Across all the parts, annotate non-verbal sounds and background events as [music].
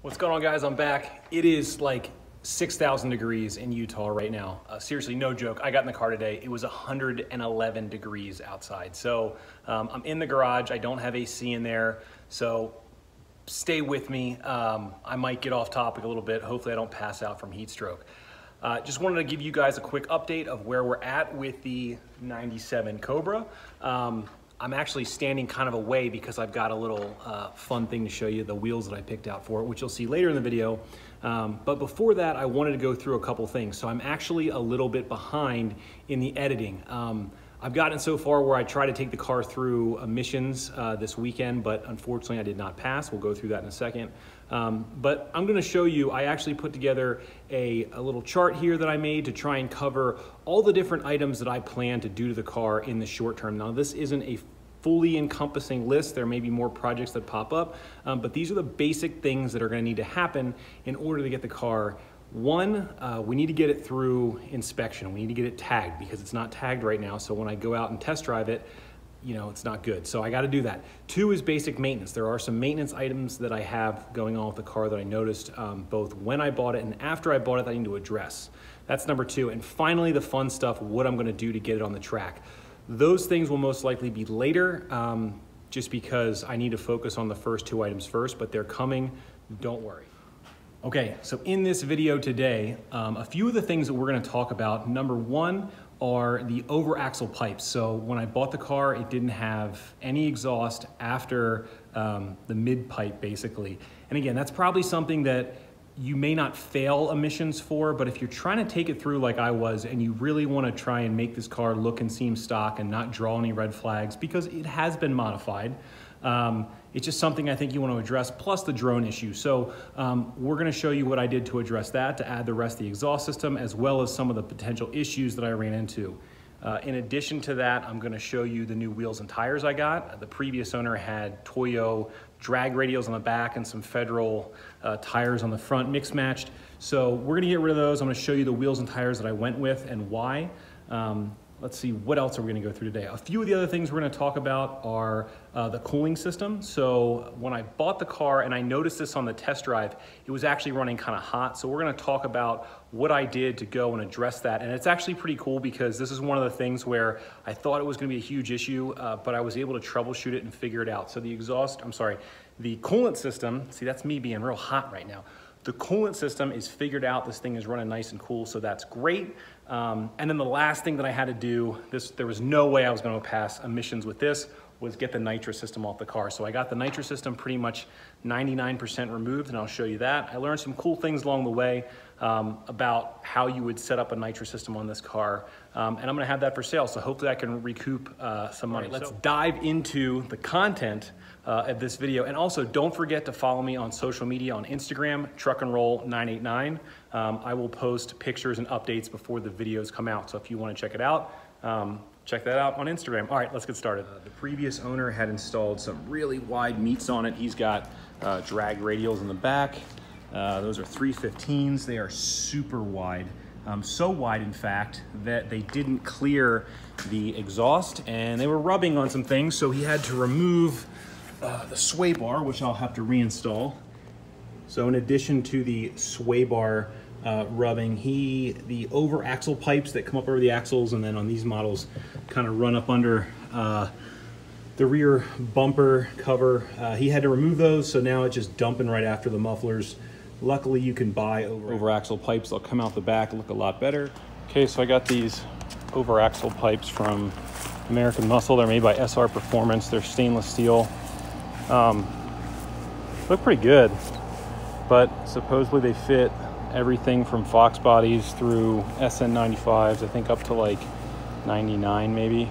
What's going on, guys? I'm back. It is like 6,000 degrees in Utah right now. Uh, seriously, no joke. I got in the car today. It was 111 degrees outside. So um, I'm in the garage. I don't have AC in there. So stay with me. Um, I might get off topic a little bit. Hopefully, I don't pass out from heat stroke. Uh, just wanted to give you guys a quick update of where we're at with the 97 Cobra. Um, I'm actually standing kind of away because I've got a little uh, fun thing to show you, the wheels that I picked out for it, which you'll see later in the video. Um, but before that, I wanted to go through a couple things. So I'm actually a little bit behind in the editing. Um, I've gotten so far where I try to take the car through emissions uh, this weekend, but unfortunately I did not pass. We'll go through that in a second. Um, but I'm gonna show you, I actually put together a, a, little chart here that I made to try and cover all the different items that I plan to do to the car in the short term. Now this isn't a fully encompassing list. There may be more projects that pop up, um, but these are the basic things that are gonna need to happen in order to get the car one, uh, we need to get it through inspection. We need to get it tagged because it's not tagged right now. So when I go out and test drive it, you know, it's not good. So I got to do that. Two is basic maintenance. There are some maintenance items that I have going on with the car that I noticed um, both when I bought it and after I bought it that I need to address. That's number two. And finally, the fun stuff, what I'm going to do to get it on the track. Those things will most likely be later um, just because I need to focus on the first two items first, but they're coming. Don't worry. Okay, so in this video today, um, a few of the things that we're gonna talk about, number one are the over axle pipes. So when I bought the car, it didn't have any exhaust after um, the mid pipe basically. And again, that's probably something that you may not fail emissions for, but if you're trying to take it through like I was and you really wanna try and make this car look and seem stock and not draw any red flags because it has been modified, um, it's just something I think you want to address, plus the drone issue. So um, we're going to show you what I did to address that, to add the rest of the exhaust system, as well as some of the potential issues that I ran into. Uh, in addition to that, I'm going to show you the new wheels and tires I got. The previous owner had Toyo drag radials on the back and some Federal uh, tires on the front, mix matched. So we're going to get rid of those. I'm to show you the wheels and tires that I went with and why. Um, let's see, what else are we gonna go through today? A few of the other things we're gonna talk about are uh, the cooling system. So when I bought the car and I noticed this on the test drive, it was actually running kind of hot. So we're gonna talk about what I did to go and address that. And it's actually pretty cool because this is one of the things where I thought it was gonna be a huge issue, uh, but I was able to troubleshoot it and figure it out. So the exhaust, I'm sorry, the coolant system, see that's me being real hot right now. The coolant system is figured out. This thing is running nice and cool, so that's great. Um, and then the last thing that I had to do, this there was no way I was gonna pass emissions with this, was get the nitrous system off the car. So I got the nitrous system pretty much 99% removed, and I'll show you that. I learned some cool things along the way um, about how you would set up a nitrous system on this car. Um, and I'm gonna have that for sale, so hopefully I can recoup uh, some money. Right, let's so. dive into the content uh, of this video. And also don't forget to follow me on social media on Instagram, truck and roll 989. Um, I will post pictures and updates before the videos come out. So if you wanna check it out, um, check that out on Instagram. All right, let's get started. Uh, the previous owner had installed some really wide meats on it. He's got uh, drag radials in the back. Uh, those are 315s. They are super wide. Um, so wide, in fact, that they didn't clear the exhaust and they were rubbing on some things. So he had to remove uh, the sway bar, which I'll have to reinstall. So in addition to the sway bar uh, rubbing, he the over axle pipes that come up over the axles and then on these models kind of run up under uh, the rear bumper cover. Uh, he had to remove those, so now it's just dumping right after the mufflers. Luckily, you can buy over, over axle pipes. They'll come out the back, look a lot better. Okay, so I got these over axle pipes from American Muscle. They're made by SR Performance. They're stainless steel. Um, look pretty good, but supposedly they fit everything from Fox bodies through SN95s, I think up to like 99 maybe,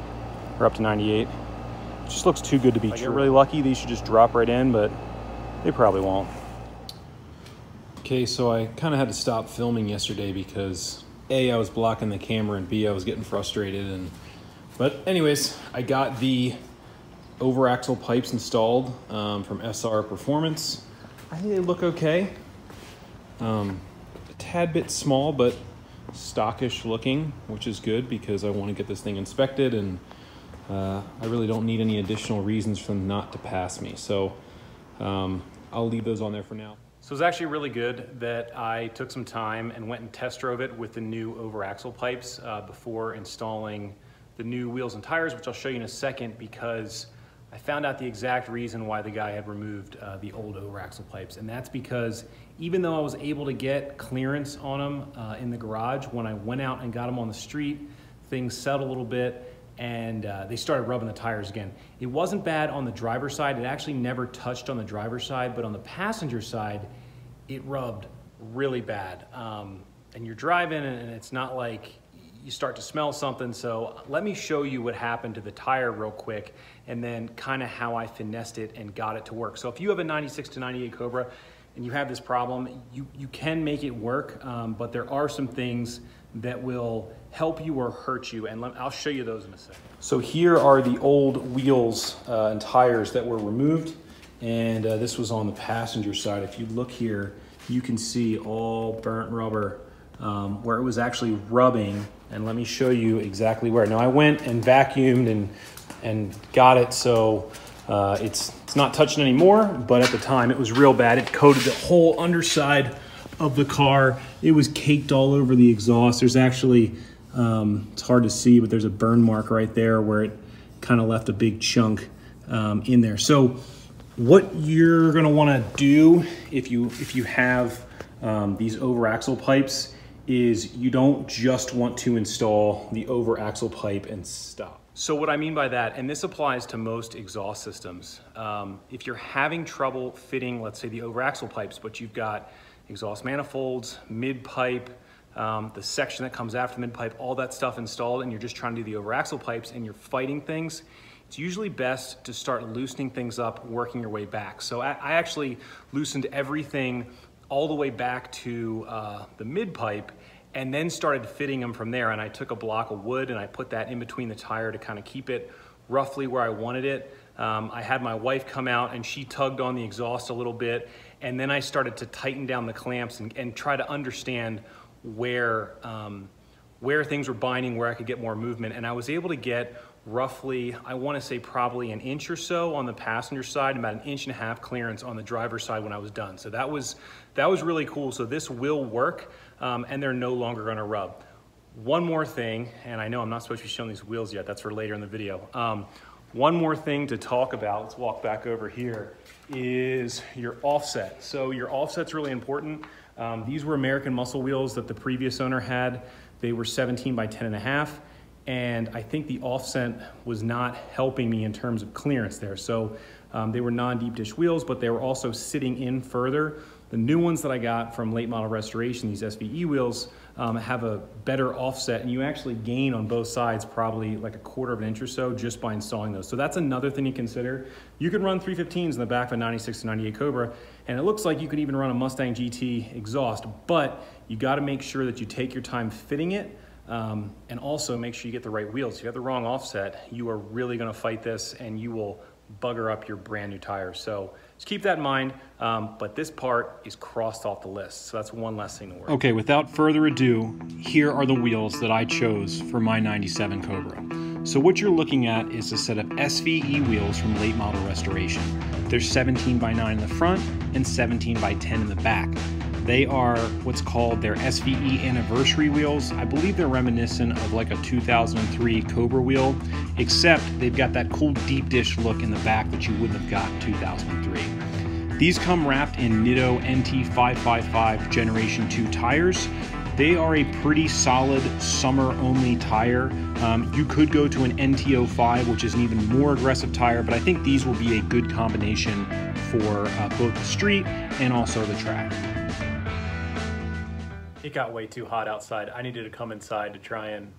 or up to 98. It just looks too good to be if true. Really lucky, these should just drop right in, but they probably won't. Okay, so I kind of had to stop filming yesterday because A, I was blocking the camera, and B, I was getting frustrated. And But anyways, I got the over axle pipes installed um, from SR Performance. I think they look okay. Um, a tad bit small, but stockish looking, which is good because I want to get this thing inspected and uh, I really don't need any additional reasons for them not to pass me. So um, I'll leave those on there for now. So it's actually really good that I took some time and went and test drove it with the new over axle pipes uh, before installing the new wheels and tires, which I'll show you in a second because I found out the exact reason why the guy had removed uh, the old over axle pipes. And that's because even though I was able to get clearance on them uh, in the garage, when I went out and got them on the street, things settled a little bit and uh, they started rubbing the tires again. It wasn't bad on the driver's side. It actually never touched on the driver's side, but on the passenger side, it rubbed really bad. Um, and you're driving and it's not like you start to smell something. So let me show you what happened to the tire real quick and then kind of how I finessed it and got it to work. So if you have a 96 to 98 Cobra and you have this problem, you, you can make it work, um, but there are some things that will help you or hurt you. And let, I'll show you those in a second. So here are the old wheels uh, and tires that were removed. And uh, this was on the passenger side. If you look here, you can see all burnt rubber um, where it was actually rubbing. And let me show you exactly where. Now I went and vacuumed and, and got it so uh, it's, it's not touching anymore, but at the time it was real bad. It coated the whole underside of the car. It was caked all over the exhaust. There's actually, um, it's hard to see, but there's a burn mark right there where it kind of left a big chunk um, in there. So what you're gonna wanna do if you, if you have um, these over axle pipes is you don't just want to install the over axle pipe and stop. So what I mean by that, and this applies to most exhaust systems, um, if you're having trouble fitting, let's say the over axle pipes, but you've got exhaust manifolds, mid pipe, um, the section that comes after the mid pipe, all that stuff installed, and you're just trying to do the over axle pipes and you're fighting things, it's usually best to start loosening things up, working your way back. So I, I actually loosened everything all the way back to uh, the mid pipe and then started fitting them from there. And I took a block of wood and I put that in between the tire to kind of keep it roughly where I wanted it. Um, I had my wife come out and she tugged on the exhaust a little bit and then I started to tighten down the clamps and, and try to understand where, um, where things were binding, where I could get more movement. And I was able to get roughly, I wanna say probably an inch or so on the passenger side, about an inch and a half clearance on the driver's side when I was done. So that was, that was really cool. So this will work, um, and they're no longer gonna rub. One more thing, and I know I'm not supposed to be showing these wheels yet, that's for later in the video. Um, one more thing to talk about, let's walk back over here, is your offset. So your offset's really important. Um, these were American muscle wheels that the previous owner had. They were 17 by 10 and a half. And I think the offset was not helping me in terms of clearance there. So um, they were non-deep dish wheels, but they were also sitting in further. The new ones that I got from late model restoration, these SVE wheels, um, have a better offset and you actually gain on both sides probably like a quarter of an inch or so just by installing those. So that's another thing to consider. You can run 315s in the back of a 96 to 98 Cobra and it looks like you could even run a Mustang GT exhaust, but you gotta make sure that you take your time fitting it um, and also make sure you get the right wheels. If you have the wrong offset, you are really gonna fight this and you will bugger up your brand new tires. So just keep that in mind, um, but this part is crossed off the list. So that's one less thing to worry Okay, without further ado, here are the wheels that I chose for my 97 Cobra. So what you're looking at is a set of SVE wheels from late model restoration. They're 17 by 9 in the front and 17 by 10 in the back. They are what's called their SVE anniversary wheels. I believe they're reminiscent of like a 2003 Cobra wheel, except they've got that cool deep dish look in the back that you wouldn't have got in 2003. These come wrapped in Nitto NT555 Generation 2 tires. They are a pretty solid summer only tire. Um, you could go to an NT05, which is an even more aggressive tire, but I think these will be a good combination for uh, both the street and also the track it got way too hot outside. I needed to come inside to try and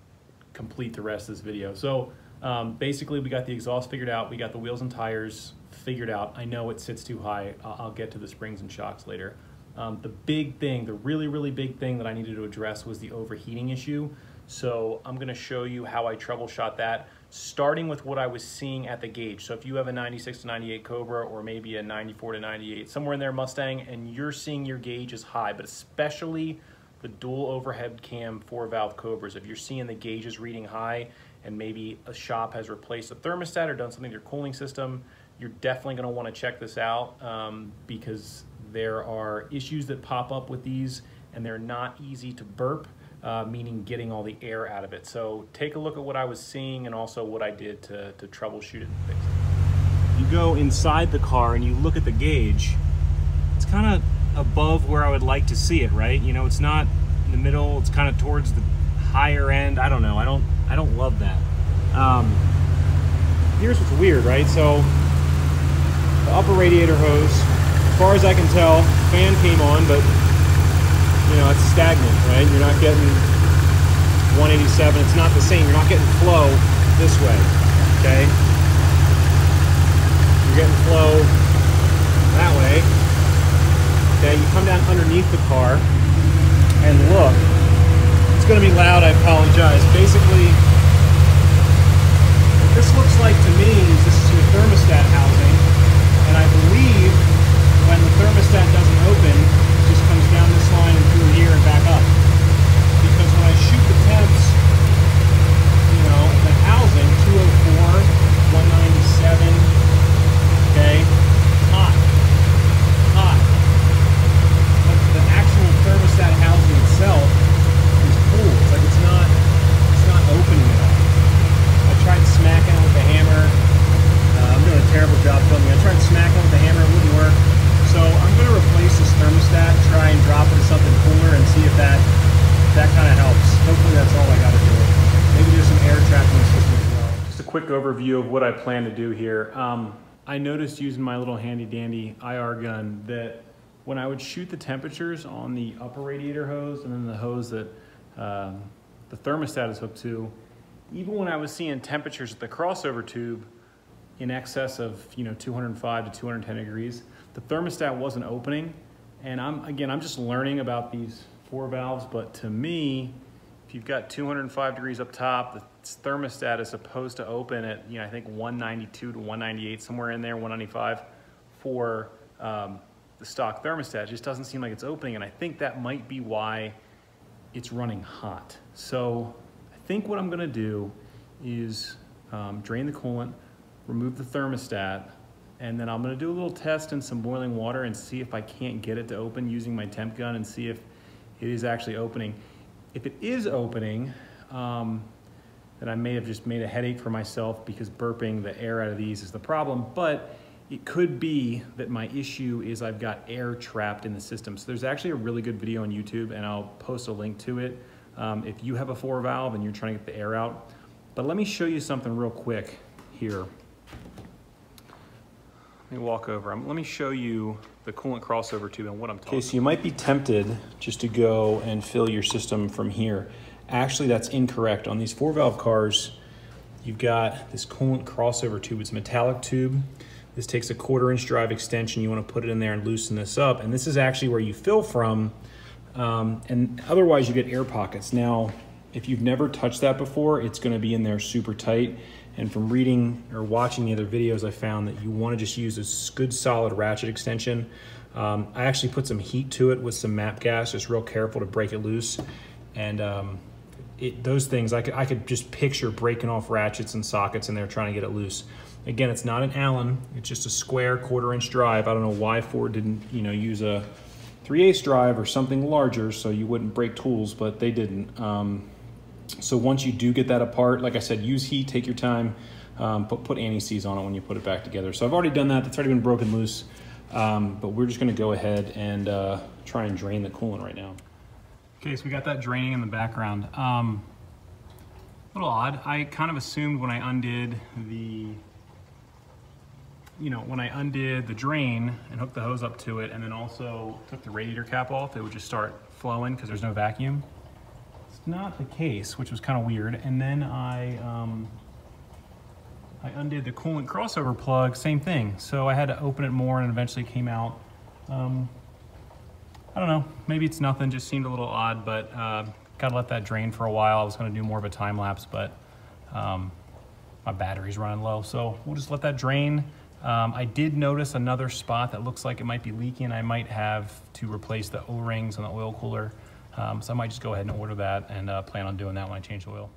complete the rest of this video. So um, basically we got the exhaust figured out. We got the wheels and tires figured out. I know it sits too high. I'll get to the springs and shocks later. Um, the big thing, the really, really big thing that I needed to address was the overheating issue. So I'm gonna show you how I troubleshot that, starting with what I was seeing at the gauge. So if you have a 96 to 98 Cobra or maybe a 94 to 98, somewhere in there Mustang, and you're seeing your gauge is high, but especially the dual overhead cam four valve Cobras. If you're seeing the gauges reading high and maybe a shop has replaced a thermostat or done something to your cooling system, you're definitely gonna wanna check this out um, because there are issues that pop up with these and they're not easy to burp, uh, meaning getting all the air out of it. So take a look at what I was seeing and also what I did to, to troubleshoot it and fix it. You go inside the car and you look at the gauge, it's kind of above where I would like to see it, right? You know, it's not in the middle, it's kind of towards the higher end. I don't know, I don't, I don't love that. Um, here's what's weird, right? So the upper radiator hose, as far as I can tell, fan came on, but you know, it's stagnant, right? You're not getting 187. It's not the same. You're not getting flow this way, okay? You're getting flow that way. Okay, you come down underneath the car and look. It's going to be loud, I apologize. Basically, what this looks like to me is this is your thermostat housing, and I believe when the thermostat doesn't open, it just comes down this line and through here and back up. Because when I shoot the temps, you know, the housing, 204, 197, okay, hot, hot. But the actual thermostat housing itself is cool. It's like it's not, it's not opening at all. I tried smacking it with the hammer. Uh, I'm doing a terrible job filming. I tried smacking it with the hammer, it wouldn't work. So I'm going to replace this thermostat, try and drop it in something cooler and see if that that kind of helps. Hopefully that's all I got to do. Maybe there's some air trapping system as well. Just a quick overview of what I plan to do here. Um, I noticed using my little handy dandy IR gun that when I would shoot the temperatures on the upper radiator hose and then the hose that um, the thermostat is hooked to, even when I was seeing temperatures at the crossover tube in excess of you know 205 to 210 degrees, the thermostat wasn't opening. And I'm again, I'm just learning about these four valves, but to me, if you've got 205 degrees up top, the thermostat is supposed to open at you know I think 192 to 198, somewhere in there, 195 for um, the stock thermostat. It just doesn't seem like it's opening, and I think that might be why it's running hot. So I think what I'm gonna do is um, drain the coolant, remove the thermostat, and then I'm gonna do a little test in some boiling water and see if I can't get it to open using my temp gun and see if it is actually opening. If it is opening, um, then I may have just made a headache for myself because burping the air out of these is the problem, but it could be that my issue is I've got air trapped in the system. So there's actually a really good video on YouTube and I'll post a link to it um, if you have a four valve and you're trying to get the air out. But let me show you something real quick here. Let me walk over. Let me show you the coolant crossover tube and what I'm talking Okay, so you might be tempted just to go and fill your system from here. Actually, that's incorrect. On these four valve cars, you've got this coolant crossover tube. It's a metallic tube. This takes a quarter inch drive extension. You want to put it in there and loosen this up. And this is actually where you fill from. Um, and otherwise you get air pockets. Now, if you've never touched that before, it's going to be in there super tight. And from reading or watching the other videos, I found that you want to just use a good solid ratchet extension. Um, I actually put some heat to it with some MAPP gas, just real careful to break it loose. And um, it, those things, I could, I could just picture breaking off ratchets and sockets in there trying to get it loose. Again, it's not an Allen, it's just a square quarter inch drive. I don't know why Ford didn't you know, use a 3 8 drive or something larger so you wouldn't break tools, but they didn't. Um, so once you do get that apart, like I said, use heat, take your time, um, put, put anti-seize on it when you put it back together. So I've already done that, that's already been broken loose, um, but we're just gonna go ahead and uh, try and drain the coolant right now. Okay, so we got that draining in the background. Um, a little odd, I kind of assumed when I undid the, you know, when I undid the drain and hooked the hose up to it and then also took the radiator cap off, it would just start flowing because there's no vacuum It's not the case, which was kind of weird. And then I, um, I undid the coolant crossover plug, same thing. So I had to open it more and eventually came out. Um, I don't know, maybe it's nothing, just seemed a little odd, but uh, gotta let that drain for a while. I was gonna do more of a time lapse, but um, my battery's running low. So we'll just let that drain. Um, I did notice another spot that looks like it might be leaking. I might have to replace the O-rings on the oil cooler. Um, so I might just go ahead and order that and uh, plan on doing that when I change the oil.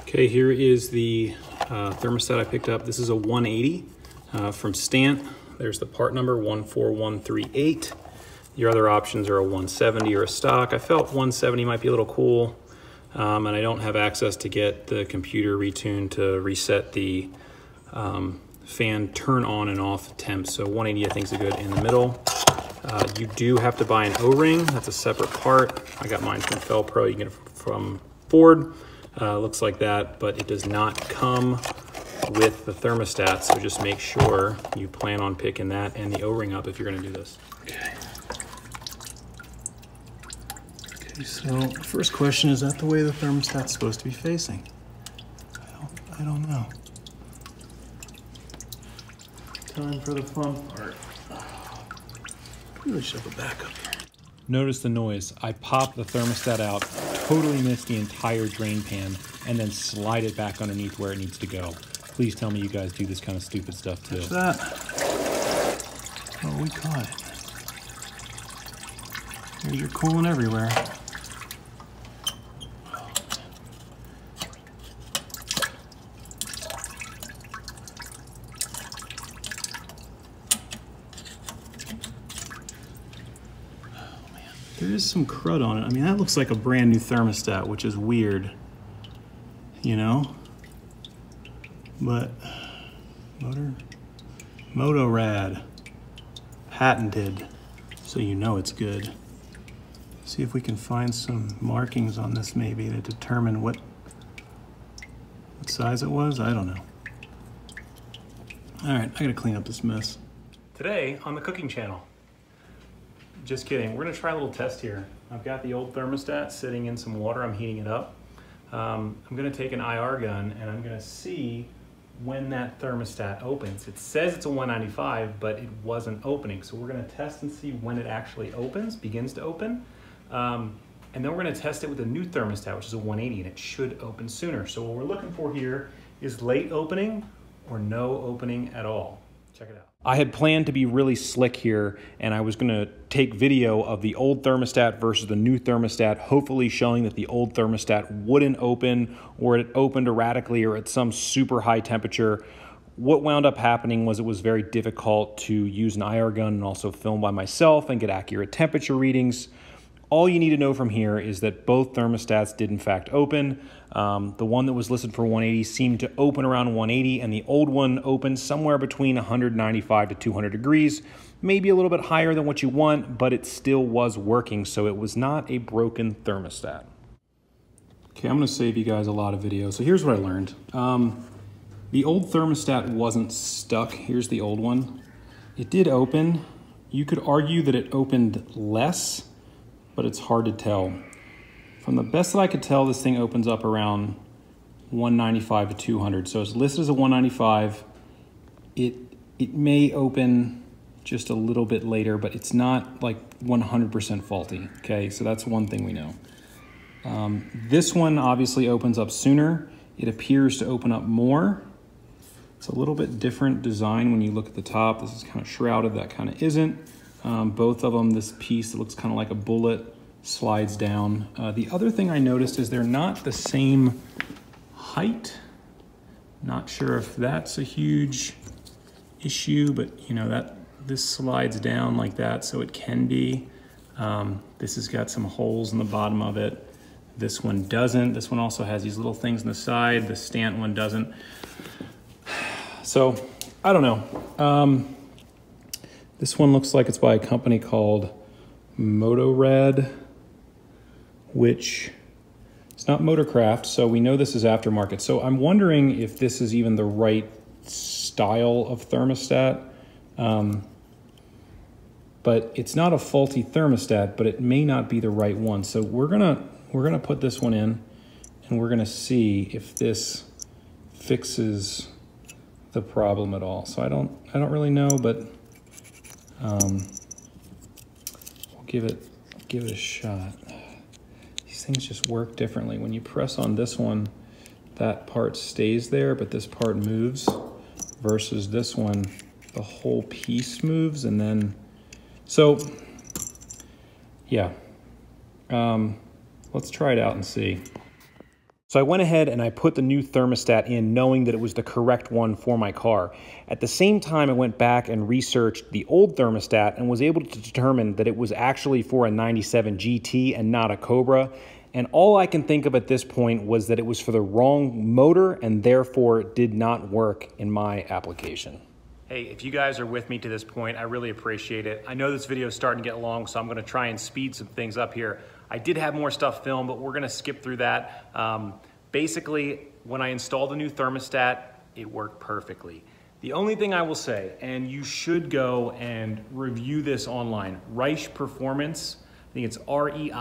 Okay, here is the uh, thermostat I picked up. This is a 180 uh, from Stant. There's the part number 14138. Your other options are a 170 or a stock. I felt 170 might be a little cool, um, and I don't have access to get the computer retuned to reset the um, fan turn on and off temp. So 180 I think is good in the middle. Uh, you do have to buy an O-ring. That's a separate part. I got mine from Fel-Pro. You can get it from Ford. Uh, looks like that, but it does not come with the thermostat. So just make sure you plan on picking that and the O-ring up if you're gonna do this. Okay. Okay, so first question, is that the way the thermostat's supposed to be facing? I don't, I don't know. Time for the fun part. Really should have a backup here. Notice the noise. I pop the thermostat out, totally miss the entire drain pan, and then slide it back underneath where it needs to go. Please tell me you guys do this kind of stupid stuff too. What's that? Oh, we caught it. There's your coolant everywhere. Some crud on it. I mean, that looks like a brand new thermostat, which is weird, you know? But, motor, Motorad, patented, so you know it's good. See if we can find some markings on this maybe to determine what, what size it was. I don't know. All right, I gotta clean up this mess. Today on the cooking channel. Just kidding. We're gonna try a little test here. I've got the old thermostat sitting in some water. I'm heating it up. Um, I'm gonna take an IR gun and I'm gonna see when that thermostat opens. It says it's a 195, but it wasn't opening. So we're gonna test and see when it actually opens, begins to open. Um, and then we're gonna test it with a new thermostat, which is a 180, and it should open sooner. So what we're looking for here is late opening or no opening at all. Check it out. I had planned to be really slick here and I was gonna take video of the old thermostat versus the new thermostat, hopefully showing that the old thermostat wouldn't open or it opened erratically or at some super high temperature. What wound up happening was it was very difficult to use an IR gun and also film by myself and get accurate temperature readings. All you need to know from here is that both thermostats did in fact open. Um, the one that was listed for 180 seemed to open around 180 and the old one opened somewhere between 195 to 200 degrees, maybe a little bit higher than what you want, but it still was working, so it was not a broken thermostat. Okay, I'm gonna save you guys a lot of videos. So here's what I learned. Um, the old thermostat wasn't stuck. Here's the old one. It did open. You could argue that it opened less but it's hard to tell. From the best that I could tell, this thing opens up around 195 to 200. So it's listed as a 195. It, it may open just a little bit later, but it's not like 100% faulty, okay? So that's one thing we know. Um, this one obviously opens up sooner. It appears to open up more. It's a little bit different design when you look at the top. This is kind of shrouded, that kind of isn't. Um, both of them, this piece that looks kind of like a bullet slides down. Uh, the other thing I noticed is they're not the same height. Not sure if that's a huge issue, but you know, that this slides down like that, so it can be. Um, this has got some holes in the bottom of it. This one doesn't. This one also has these little things on the side. The Stant one doesn't. [sighs] So, I don't know. Um, this one looks like it's by a company called Motorad, which it's not Motorcraft, so we know this is aftermarket. So I'm wondering if this is even the right style of thermostat. Um, but it's not a faulty thermostat, but it may not be the right one. So we're gonna we're gonna put this one in, and we're gonna see if this fixes the problem at all. So I don't I don't really know, but um, we'll give it, give it a shot. These things just work differently. When you press on this one, that part stays there, but this part moves versus this one, the whole piece moves and then, so yeah, um, let's try it out and see. So I went ahead and I put the new thermostat in knowing that it was the correct one for my car. At the same time, I went back and researched the old thermostat and was able to determine that it was actually for a 97 GT and not a Cobra. And all I can think of at this point was that it was for the wrong motor and therefore did not work in my application. Hey, if you guys are with me to this point, I really appreciate it. I know this video is starting to get long, so I'm gonna try and speed some things up here. I did have more stuff filmed, but we're gonna skip through that. Um, basically, when I installed the new thermostat, it worked perfectly. The only thing I will say, and you should go and review this online, Reische Performance, I think it's R-E-I-S-C-H-E.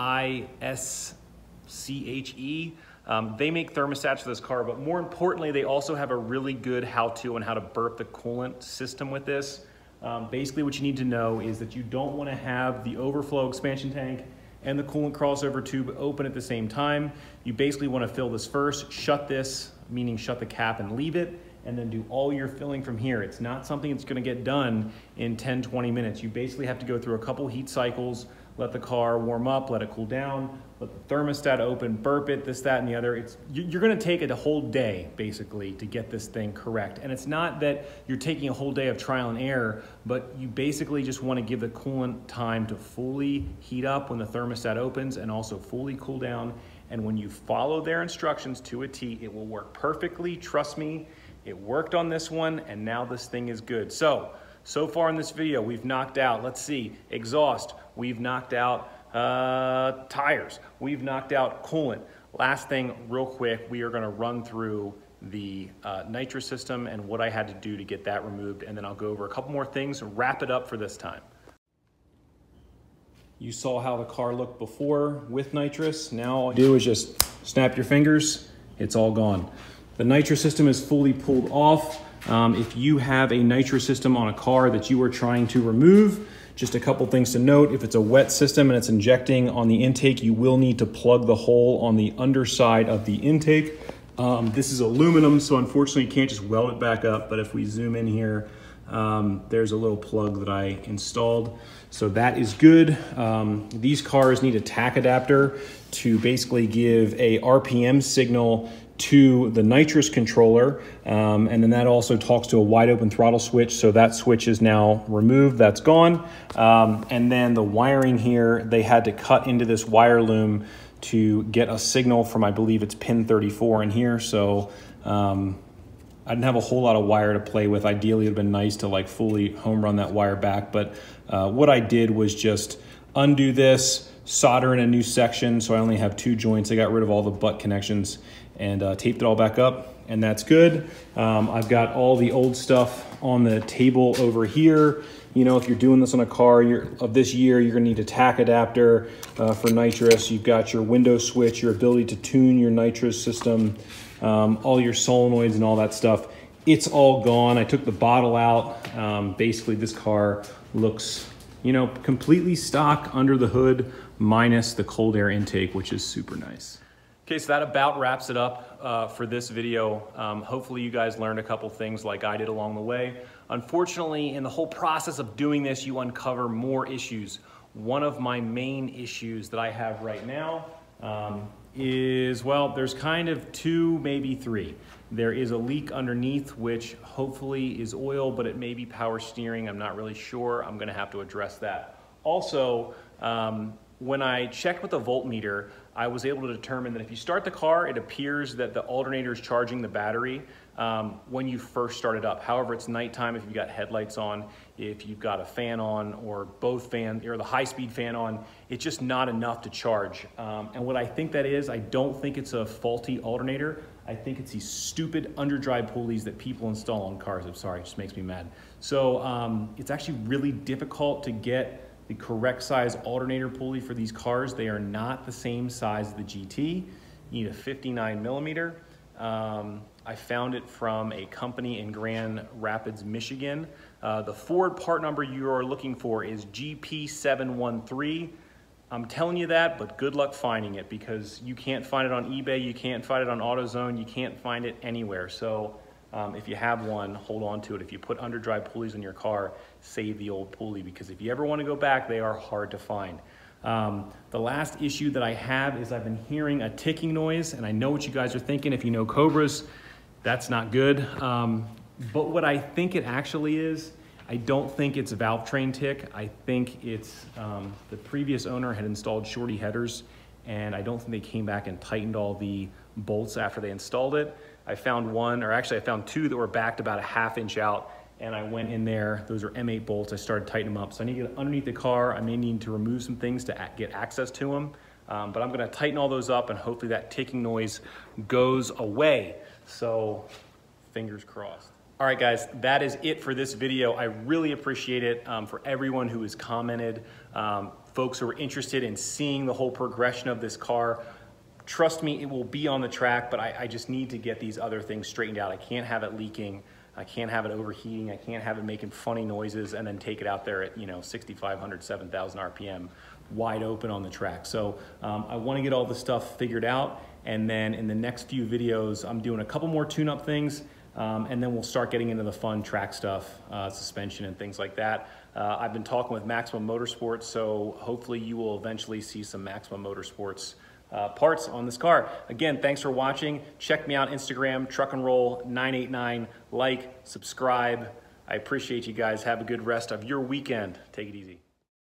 Um, they make thermostats for this car, but more importantly, they also have a really good how-to on how to burp the coolant system with this. Um, basically, what you need to know is that you don't want to have the overflow expansion tank and the coolant crossover tube open at the same time. You basically want to fill this first, shut this, meaning shut the cap and leave it, and then do all your filling from here. It's not something that's going to get done in 10, 20 minutes. You basically have to go through a couple heat cycles, let the car warm up, let it cool down, let the thermostat open, burp it, this, that, and the other. It's, you're gonna take it a whole day, basically, to get this thing correct. And it's not that you're taking a whole day of trial and error, but you basically just wanna give the coolant time to fully heat up when the thermostat opens and also fully cool down. And when you follow their instructions to a T, it will work perfectly, trust me. It worked on this one, and now this thing is good. So, so far in this video, we've knocked out, let's see, exhaust, we've knocked out uh, tires, we've knocked out coolant. Last thing, real quick, we are gonna run through the uh, nitrous system and what I had to do to get that removed, and then I'll go over a couple more things and wrap it up for this time. You saw how the car looked before with nitrous. Now all you do is just snap your fingers, it's all gone. The nitrous system is fully pulled off. Um, if you have a nitrous system on a car that you are trying to remove, just a couple things to note. If it's a wet system and it's injecting on the intake, you will need to plug the hole on the underside of the intake. Um, this is aluminum, so unfortunately you can't just weld it back up, but if we zoom in here, um, there's a little plug that I installed. So that is good. Um, these cars need a tach adapter to basically give a RPM signal to the nitrous controller. Um, and then that also talks to a wide open throttle switch. So that switch is now removed, that's gone. Um, and then the wiring here, they had to cut into this wire loom to get a signal from, I believe it's pin 34 in here. So um, I didn't have a whole lot of wire to play with. Ideally, it'd been nice to like fully home run that wire back. But uh, what I did was just undo this, solder in a new section. So I only have two joints. I got rid of all the butt connections and uh, taped it all back up and that's good. Um, I've got all the old stuff on the table over here. You know, if you're doing this on a car of this year, you're gonna need a tach adapter uh, for nitrous. You've got your window switch, your ability to tune your nitrous system, um, all your solenoids and all that stuff. It's all gone. I took the bottle out. Um, basically, this car looks, you know, completely stock under the hood, minus the cold air intake, which is super nice. Okay, so that about wraps it up uh, for this video. Um, hopefully you guys learned a couple things like I did along the way. Unfortunately, in the whole process of doing this, you uncover more issues. One of my main issues that I have right now um, is, well, there's kind of two, maybe three. There is a leak underneath, which hopefully is oil, but it may be power steering. I'm not really sure. I'm gonna have to address that. Also, um, when I checked with the voltmeter, I was able to determine that if you start the car, it appears that the alternator is charging the battery um, when you first start it up. However, it's nighttime if you've got headlights on, if you've got a fan on, or both fans, or the high-speed fan on, it's just not enough to charge. Um, and what I think that is, I don't think it's a faulty alternator. I think it's these stupid underdrive pulleys that people install on cars. I'm sorry, it just makes me mad. So um, it's actually really difficult to get the correct size alternator pulley for these cars. They are not the same size as the GT. You need a 59 millimeter. Um, I found it from a company in Grand Rapids, Michigan. Uh, the Ford part number you are looking for is GP713. I'm telling you that, but good luck finding it because you can't find it on eBay, you can't find it on AutoZone, you can't find it anywhere. So um, if you have one, hold on to it. If you put underdrive pulleys in your car, save the old pulley because if you ever want to go back, they are hard to find. Um, the last issue that I have is I've been hearing a ticking noise, and I know what you guys are thinking. If you know Cobras, that's not good. Um, but what I think it actually is, I don't think it's a valve train tick. I think it's um, the previous owner had installed shorty headers, and I don't think they came back and tightened all the bolts after they installed it. I found one, or actually I found two that were backed about a half inch out and I went in there, those are M8 bolts, I started tightening them up. So I need to get underneath the car, I may need to remove some things to get access to them, um, but I'm gonna tighten all those up and hopefully that ticking noise goes away. So fingers crossed. All right guys, that is it for this video. I really appreciate it um, for everyone who has commented, um, folks who are interested in seeing the whole progression of this car. Trust me, it will be on the track, but I, I just need to get these other things straightened out. I can't have it leaking. I can't have it overheating. I can't have it making funny noises and then take it out there at, you know, 6,500, 7,000 RPM wide open on the track. So um, I want to get all the stuff figured out. And then in the next few videos, I'm doing a couple more tune-up things. Um, and then we'll start getting into the fun track stuff, uh, suspension and things like that. Uh, I've been talking with Maximum Motorsports, so hopefully you will eventually see some Maximum Motorsports uh, parts on this car. Again, thanks for watching. Check me out Instagram, Truck and Roll 989. Like, subscribe. I appreciate you guys. Have a good rest of your weekend. Take it easy.